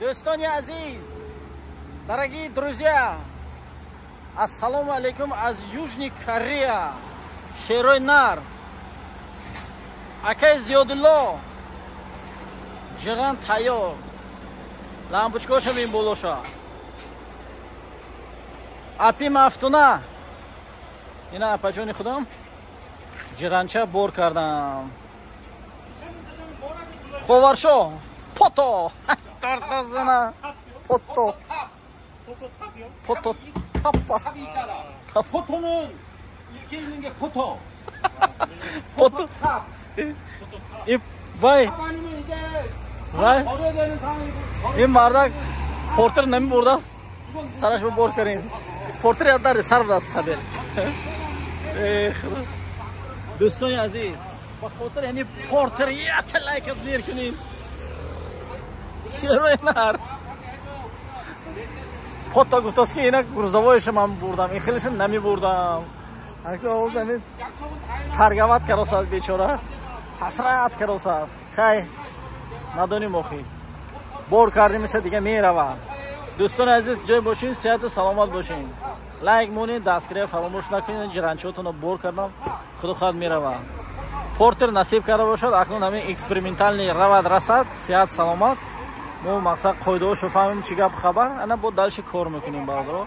دوستان عزیز дорогие друзья ассалому алейкум аз южни корея шерои нар акай зиёдулло ҷиран тайёр лампочкаоша бин болоша апи мафтуна ина апаҷони худам ҷиранча бор кардам ховаршо пото tortasına 포토 포토탑이요? 포토탑 탑이 있잖아 탑. 포토는 이렇게 있는 게 포토 포토탑 이 vay vay in bardak portre ne mi burdas sana şu portre portre adlar sarvdas sabel دوستان عزیز با خاطر یعنی پورتریت لایک زیر کنیم километр хотто гуфтост ки инак грузовоиша ман бурдам ин хелеша намебурдам акоозами таргамат каросад бечора ҳасрат каросад хай надоним охӣ бор кардимеша дига меравам дӯстони азиз ҷой бошин сеҳату саломат бошин. Лайк мунед дастгирия фаромӯш накунед ҷиранчиотонро бор кардам. Худо хад меравам портер насиб карда бошад акнун ҳамин экспериментални равад расад. Сеҳат саломат мо мақсад қоидаошо фаҳмем чӣ гап хабар ана бо далши кор мекунем бардро